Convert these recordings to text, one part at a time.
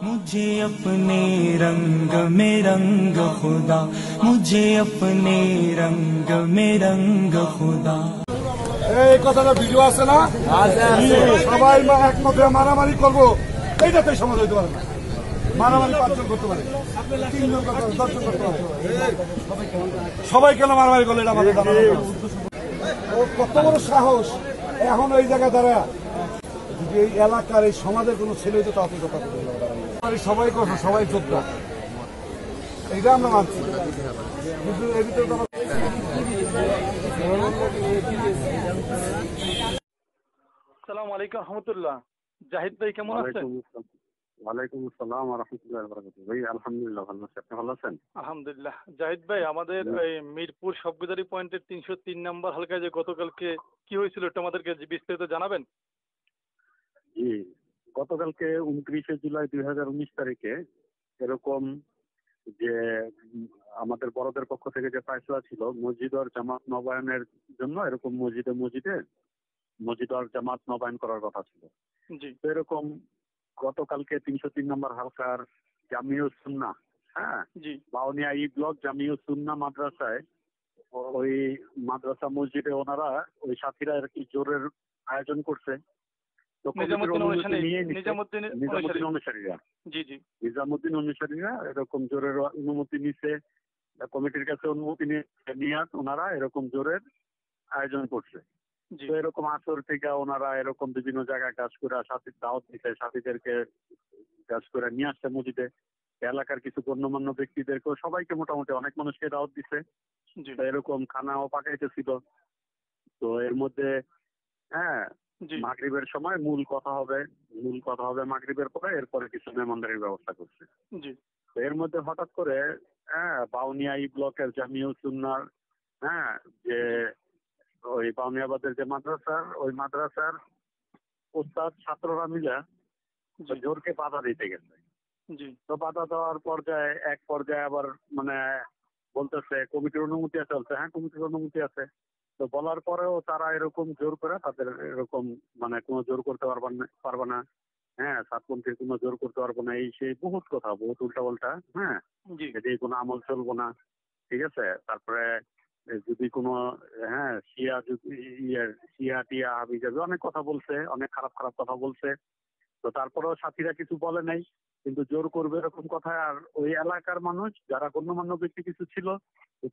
मुझे अपने रंग में रंग खुदा मुझे अपने रंग में रंग खुदा এই কথাটা ভিডিও আছে না সবাই মা একমত হয়ে মারামারি করবো এইটাতে সমাজ হইতে পারে না মারামারি পাঁচজন করতে পারে তিনজন করতে পারে দশজন করতে পারে সবাই কেন মারামারি করলে এটা আমাদের জানা দরকার। ও কত বড় সাহস এখন ওই জায়গায় দাঁড়া যদি এই এলাকার এই সমাজের কোনো ছেলে হইতো তাতে কথা বলতে পারবে না। আর এই সবাই করছ সবাই যোদ্ধা এইটা আমরা মানছি। কিন্তু এর ভিতরে তো আলাইকুম রহমতুল্লাহ। জাহিদ ভাই কেমন আছেন? ওয়ালাইকুম আসসালাম। ওয়ালাইকুম আসসালাম ওয়া রাহমাতুল্লাহি ওয়া বারাকাতুহু। ভাই আলহামদুলিল্লাহ ভালো আছি। আপনি ভালো আছেন? আলহামদুলিল্লাহ। জাহিদ ভাই আমাদের এই মিরপুর সভ্যদারি পয়েন্টের তিনশো তিন নম্বর হালকায় যে গতকালকে কি হয়েছিল একটু আমাদেরকে বিস্তারিত জানাবেন? জি। গতকালকে উনত্রিশে জুলাই দুই হাজার উনিশ তারিখে এরকম যে আমাদের বড়দের পক্ষ থেকে যে ফয়সলা ছিল মসজিদ আর জামাত নবায়নের জন্য এরকম মসজিদে মসজিদে মসজিদ আর জামাত নবায়ন করার কথা ছিল। এরকম গতকালকে তিনশো তিন নম্বর হালকার জামিউ সুন্না হ্যাঁ? বাউনিয়া ই ব্লক জামিউ সুন্না মাদ্রাসায় ওই মাদ্রাসা মসজিদে ওনারা ওই সাথীরা আর কি জোরের আয়োজন করছে। তো নিজামুদ্দিন অনুসারীরা। জি জি। নিজামুদ্দিন অনুসারীরা এরকম জোরের অনুমতি নিছে। কমিটির কাছে অনুমতি নিয়ে ওনারা এরকম জোরের আয়োজন করছে। তো এরকম আসর থেকে ওনারা এরকম বিভিন্ন জায়গায় কাজ করে সাথী দাওয়াত দিতে সাথীদেরকে কাজ করে নিয়ে আসছে মসজিদে। এলাকার কিছু গণ্যমান্য ব্যক্তিদেরকেও সবাইকে মোটামুটি অনেক মানুষকে দাওয়াত দিছে। এরকম খানাও পাকাইতেছিল। তো এর মধ্যে হ্যাঁ মাগরিবের সময় মূল কথা হবে মূল কথা হবে মাগরিবের পরে এরপরে কিছু মেহমানদারির ব্যবস্থা করছে। এর মধ্যে হঠাৎ করে হ্যাঁ বাউনিয়া ই ব্লকের জামিউ সুন্নার হ্যাঁ যে ওই বাউনিয়াবাদের যে মাদ্রাসার ওই মাদ্রাসার ওস্তাদ ছাত্ররা মিলে জোরকে বাধা দিতে গেছে। তো বাধা দেওয়ার পর্যায়ে এক পর্যায়ে আবার মানে বলতেছে কমিটির অনুমতি আছে বলছে হ্যাঁ কমিটির অনুমতি আছে। তো বলার পরেও তারা এরকম জোর করে তাদের এরকম মানে কোনো জোর করতে পারবে না পারবে না। হ্যাঁ সাতপন্থীর কোনো জোর করতে পারব না। এই সেই বহুত কথা বহুত উল্টা পাল্টা হ্যাঁ যদি কোনো আমল চলবো না ঠিক আছে? তারপরে যদি কোনো হ্যাঁ শিয়া যদি ইয়ে শিয়া টিয়া হাবি যাবে অনেক কথা বলছে অনেক খারাপ খারাপ কথা বলছে। তো তারপরেও সাথীরা কিছু বলে নাই কিন্তু জোর করবে এরকম কথা। আর ওই এলাকার মানুষ যারা গণ্যমান্য ব্যক্তি কিছু ছিল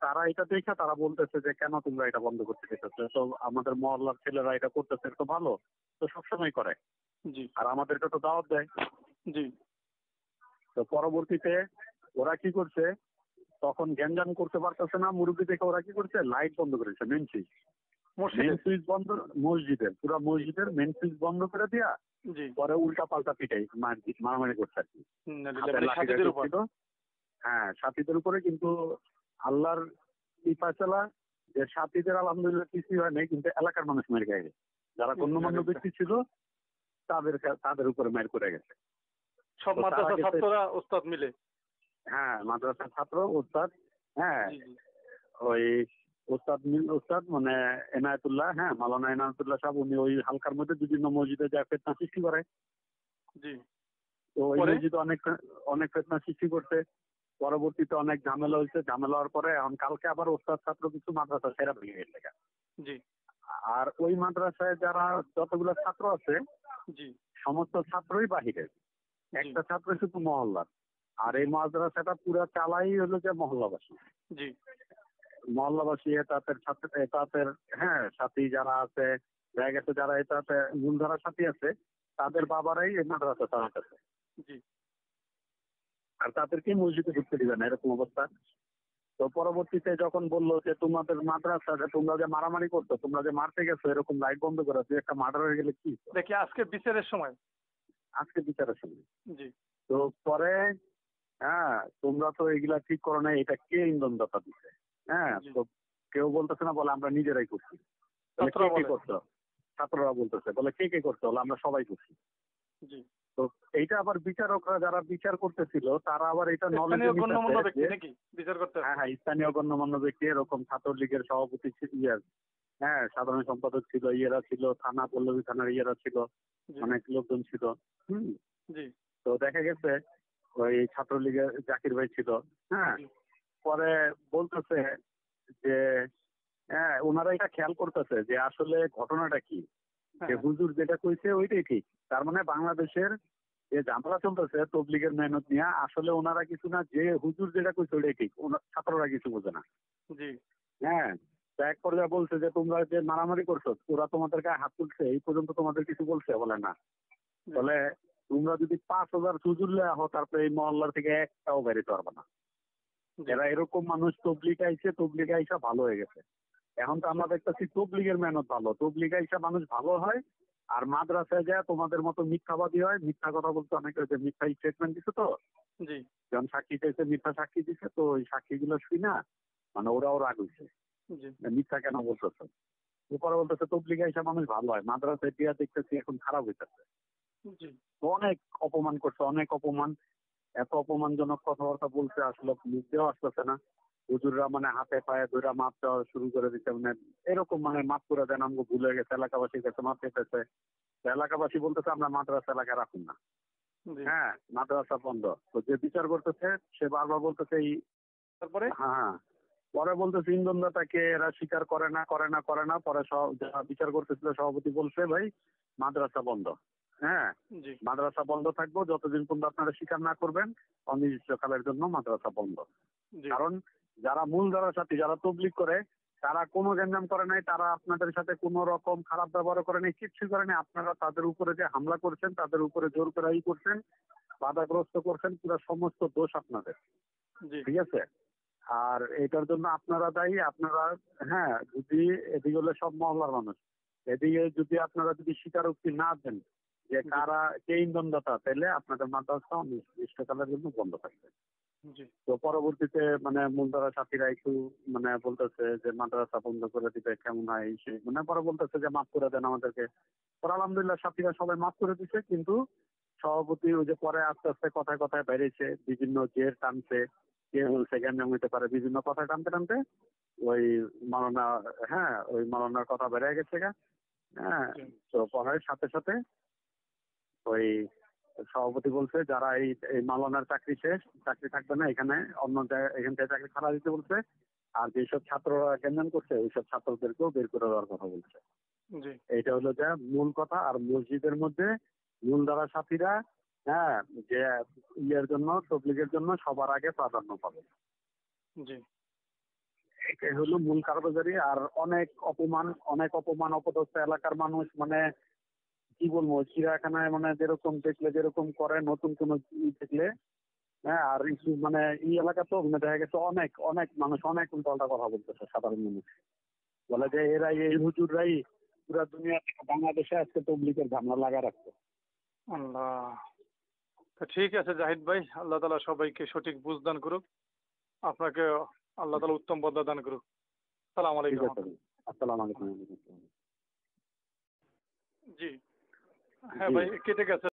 তারা এটা দেখে তারা বলতেছে যে কেন তোমরা এটা বন্ধ করতে চাইতেছো? তো আমাদের মহল্লার ছেলেরা এটা করতেছে তো ভালো। তো সবসময় করে। জি। আর আমাদেরকে তো দাওয়াত দেয়। জি। তো পরবর্তীতে ওরা কি করছে? তখন গ্যাঞ্জাম করতে পারতেছে না মুরব্বী দেখে ওরা কি করছে? লাইট বন্ধ করেছে মেন সুইচ মেন সুইচ বন্ধ মসজিদের পুরো মসজিদের মেন সুইচ বন্ধ করে দিয়া পরে উল্টা পাল্টা পিটাই মার- মারামারি করছে আর কি। মানে হ্যাঁ সাথীদের উপরে কিন্তু আল্লাহর কি ফায়সালা যে সাথীদের আলহামদুলিল্লাহ কিছুই হয় নাই কিন্তু এলাকার মানুষ মেরে গেছে। যারা গণ্যমান্য ব্যক্তি ছিল তাদের তাদের উপরে মের করে গেছে। সব মাদ্রাসা ছাত্ররা ওস্তাদ মিলে? হ্যাঁ মাদ্রাসা ছাত্র ওস্তাদ হ্যাঁ। ওই ওস্তাদ মিল ওস্তাদ মানে এনায়তুল্লাহ হ্যাঁ মালানা এনায়তুল্লাহ সাহেব উনি ওই হালকার মধ্যে বিভিন্ন মসজিদে যা ফেতনা সৃষ্টি করে। জি। তো ওই? মসজিদে অনেক অনেক ফেতনা সৃষ্টি করছে। পরবর্তীতে অনেক ঝামেলা হয়েছে। ঝামেলা হওয়ার পরে এখন কালকে আবার ওস্তাদ ছাত্র কিছু মাদ্রাসা সেরা ভেঙে গেছে জি। আর ওই মাদ্রাসায় যারা যতগুলো ছাত্র আছে জি। সমস্ত ছাত্রই বাহিরে। একটা ছাত্র শুধু মহল্লার। আর এই মাদ্রাসাটা পুরো চালাই হলো যে মহল্লাবাসী। জি। মহল্লাবাসী এতাতের ছাত্র এতাতের হ্যাঁ সাথী যারা আছে গেছে যারা এটাতে মূলধারা সাথী আছে তাদের বাবারাই এই মাদ্রাসা চালাতেছে। আর তাদেরকে মসজিদে ঢুকতে দিবে না এরকম অবস্থা। তো পরবর্তীতে যখন বলল যে তোমাদের মাদ্রাসা তোমরা যে মারামারি করছ তোমরা যে মারতে গেছো এরকম লাইট বন্ধ করে তুই একটা মার্ডার হয়ে গেলে কি দেখি আজকে বিচারের সময়। আজকে বিচারের সময়। জি। তো পরে হ্যাঁ তোমরা তো এগুলা ঠিক করো না এটা কে ইন্ধনদাতা দিচ্ছে হ্যাঁ তো কেউ বলতেছে না বলে আমরা নিজেরাই করছি। ছাত্ররা কে কে করছ? ছাত্ররা বলতেছে বলে কে কে করছ? বলে আমরা সবাই করছি। তো এইটা আবার বিচারকরা যারা বিচার করতেছিল তারা আবার এটা নলেজ স্থানীয় গণ্যমান্য ব্যক্তি নাকি হ্যাঁ হ্যাঁ স্থানীয় গণ্যমান্য ব্যক্তি এরকম ছাত্র লীগের সভাপতি ছিল ইয়ার হ্যাঁ সাধারণ সম্পাদক ছিল ইয়েরা ছিল থানা পল্লবী থানার ইয়েরা ছিল অনেক লোকজন ছিল। হুম। তো দেখা গেছে ওই ছাত্রলীগের জাকির ভাই ছিল। হ্যাঁ পরে বলতেছে যে হ্যাঁ ওনারা এটা খেয়াল করতেছে যে আসলে ঘটনাটা কি? যে হ্যাঁ, হুজুর যেটা কইছে ওইটাই ঠিক। তার মানে বাংলাদেশের যে ঝামেলা চলতেছে তবলিগের মেহনত নিয়ে আসলে ওনারা কিছু না যে হুজুর যেটা কইছে ওইটাই ঠিক। ছাত্ররা কিছু বোঝে না। হ্যাঁ এক পর্যায়ে বলছে যে তোমরা যে মারামারি করছ ওরা তোমাদের গায়ে হাত তুলছে এই পর্যন্ত তোমাদের কিছু বলছে? বলে না। বলে তোমরা যদি পাঁচ হাজার সুজুরলে আহো তারপরে এই মহল্লার থেকে একটাও বেরোতে পারবে না। এরা এরকম মানুষ তবলিগ আইছে তবলিগ আইসা ভালো হয়ে গেছে। এখন তো আমরা দেখতেছি তবলিগের মেহনত ভালো। তবলিগ আইসা মানুষ ভালো হয় আর মাদ্রাসায় যায় তোমাদের মতো মিথ্যাবাদী হয়। মিথ্যা কথা বলতে অনেকে যে মিথ্যা স্টেটমেন্ট দিছে তো? জি। যখন সাক্ষী চাইছে মিথ্যা সাক্ষী দিছে তো ওই সাক্ষীগুলো শুই না মানে ওরাও রাগ হইছে। মিথ্যা কেন বলতেছে? এরপরে বলতেছে তবলিগ আইসা মানুষ ভালো হয়। মাদ্রাসায় দিয়া দেখতেছি এখন খারাপ হইতেছে। অনেক অপমান করছে অনেক অপমান। এত অপমানজনক কথাবার্তা বলতে আসলে মুখেও আসতেছে না। হুজুররা মানে হাতে পায়ে ধরে মাপ দেওয়া শুরু করে দিচ্ছে মানে এরকম মানে মাপ করে দেন আমাকে ভুলে গেছে এলাকাবাসীর কাছে মাপ পেতেছে এলাকাবাসী বলতেছে আমরা মাদ্রাসা এলাকায় রাখুন না। হ্যাঁ মাদ্রাসা বন্ধ। তো যে বিচার করতেছে সে বারবার বলতেছে এই তারপরে? হ্যাঁ। পরে বলতেছে ইন্ধনদাতাকে এরা স্বীকার করে না করে না করে না। পরে সব যারা বিচার করতেছিল সভাপতি বলছে ভাই মাদ্রাসা বন্ধ। হ্যাঁ মাদ্রাসা বন্ধ থাকব যতদিন পর্যন্ত আপনারা স্বীকার না করবেন অনির্দিষ্টকালের জন্য মাদ্রাসা বন্ধ। কারণ যারা মূল ধারার সাথে যারা তবলিক করে তারা কোনো গ্যাঞ্জাম করে নাই তারা আপনাদের সাথে কোনো রকম খারাপ ব্যবহার করে নাই কিচ্ছু করে নাই। আপনারা তাদের উপরে যে হামলা করছেন তাদের উপরে জোর করে ই করছেন বাধাগ্রস্ত করছেন পুরো সমস্ত দোষ আপনাদের। ঠিক আছে? আর এটার জন্য আপনারা দায়ী আপনারা হ্যাঁ যদি এদিকে হলে সব মহল্লার মানুষ। এদিকে যদি আপনারা যদি স্বীকারোক্তি না দেন যে কারা কে ইন্ধনদাতা তাহলে আপনাদের মাদ্রাসা অনির্দিষ্টকালের জন্য বন্ধ থাকবে। তো পরবর্তীতে মানে মূলধারা সাথীরা একটু মানে বলতেছে যে মাদ্রাসা বন্ধ করে দিতে কেমন হয় সেই মানে পরে বলতেছে যে মাফ করে দেন আমাদেরকে। পরে আলহামদুলিল্লাহ সাথীরা সবাই মাফ করে দিছে কিন্তু সভাপতি ওই যে পরে আস্তে আস্তে কথায় কথায় বেড়েছে বিভিন্ন জের টানছে কে বলছে জ্ঞান হইতে পারে বিভিন্ন কথা টানতে টানতে ওই মালানা হ্যাঁ ওই মালানার কথা বেড়ে গেছে গা। হ্যাঁ তো পরের সাথে সাথে ওই সভাপতি বলছে যারা এই এই মালানার চাকরি শেষ চাকরি থাকবে না এখানে অন্য জায়গায় এখান থেকে চাকরি ছাড়া দিতে বলছে। আর যেসব ছাত্ররা কেন্দ্র করছে ওইসব ছাত্রদেরকেও বের করে দেওয়ার কথা বলছে। জি। এইটা হলো যে মূল কথা। আর মসজিদের মধ্যে মূল দ্বারা সাথীরা হ্যাঁ যে ইয়ের জন্য তবলিগের জন্য সবার আগে প্রাধান্য পাবে। জি। এটাই হলো মূল কারবাজারি। আর অনেক অপমান অনেক অপমান অপদস্থ এলাকার মানুষ মানে বলব চিড়িয়াখানায় মানে যেরকম দেখলে যেরকম করে নতুন কোনো দেখলে হ্যাঁ আর মানে এই এলাকা তো মানে দেখা গেছে অনেক অনেক মানুষ অনেক উল্টাপাল্টা কথা বলতেছে সাধারণ মানুষ। বলে যে এরাই এই হুজুররাই পুরা দুনিয়া থেকে বাংলাদেশে আজকে তবলিগের ঝামেলা লাগা রাখছে। আল্লাহ। তো ঠিক আছে জাহিদ ভাই আল্লাহ তালা সবাইকে সঠিক বুঝ দান করুক। আপনাকে আল্লাহ তালা উত্তম বদলা দান করুক। সালাম আলাইকুম। আসসালামু আলাইকুম। জি। হ্যাঁ ভাই কেটে গেছে